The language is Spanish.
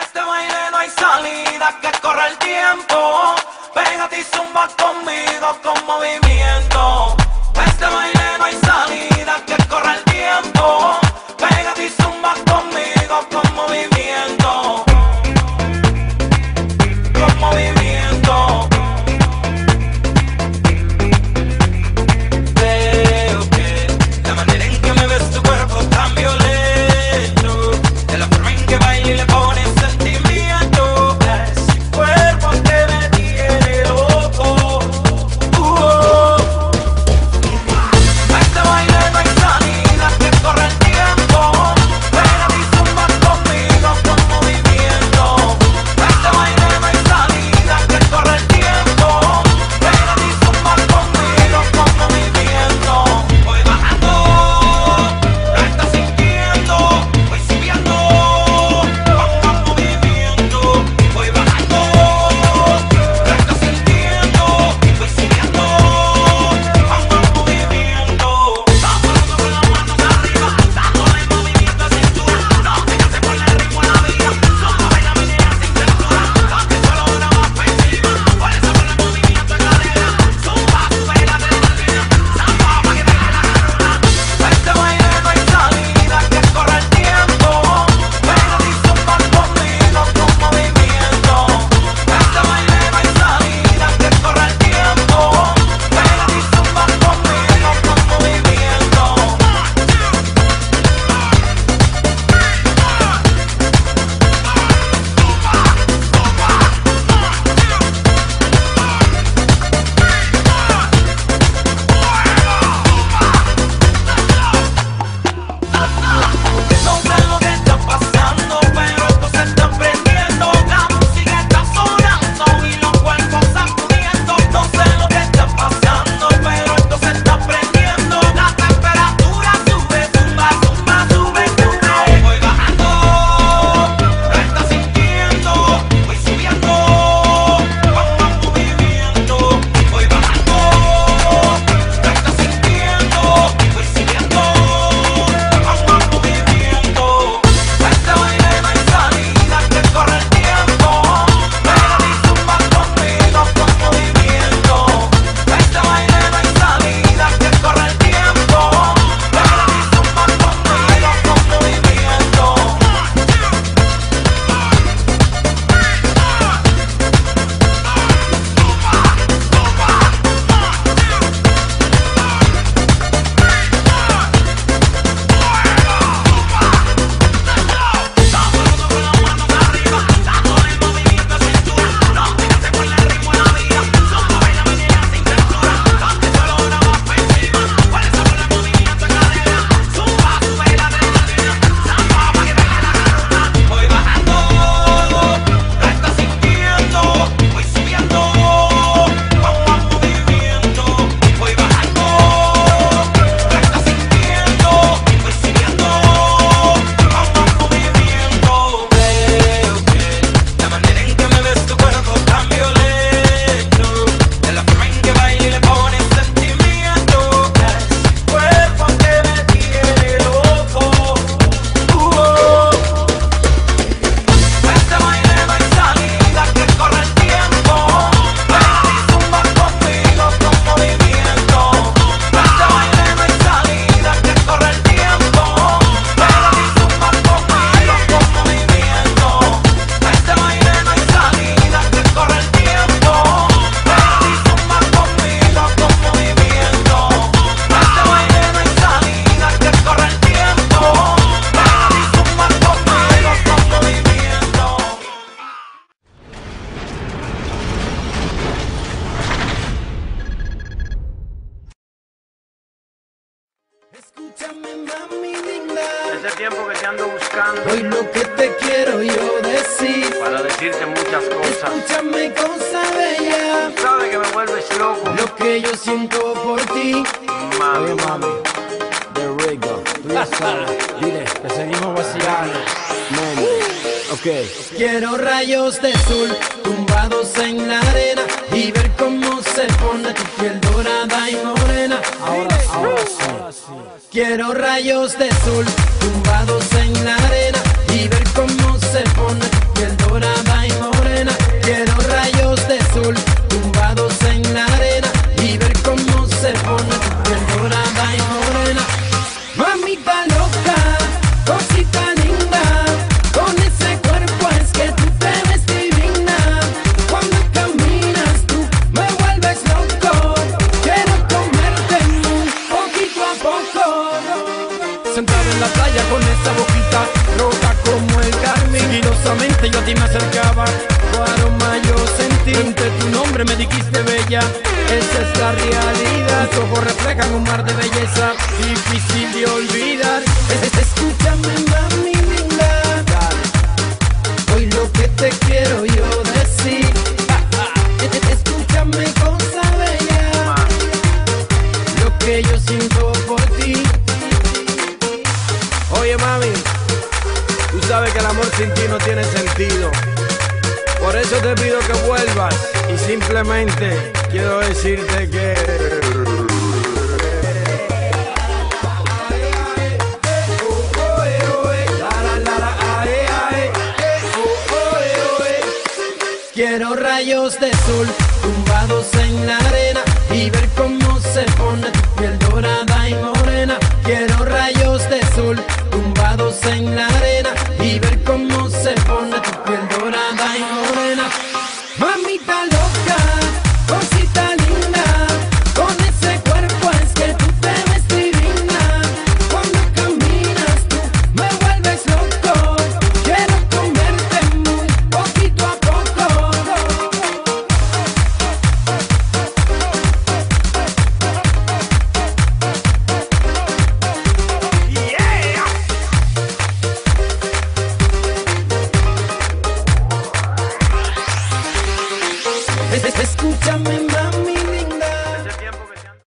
Este baile no hay salida, que corre el tiempo. Pégate y zumba conmigo con movimiento. Este baile algo que te ando buscando. Hoy lo que te quiero yo decir. Para decirte muchas cosas. Escúchame cosa bella. Tú sabes que me vuelves loco. Lo que yo siento por ti. Mami, Oye, mami. The Rigo. Dile, te seguimos vaciando. Mami. Okay. Quiero rayos de sol tumbados en la arena y ver cómo se pone tu piel dorada y morena. Ahora, ahora, ahora. Quiero rayos de sol tumbados en la arena y ver cómo se pone piel dorada y morena. Quiero rayos de sol tumbados en la arena y ver cómo se pone. me dijiste bella, esa es la realidad. Tus ojos reflejan un mar de belleza, difícil de olvidar. Es, eso te pido que vuelvas y simplemente quiero decirte que... Quiero rayos de sol tumbados en la arena y ver cómo se pone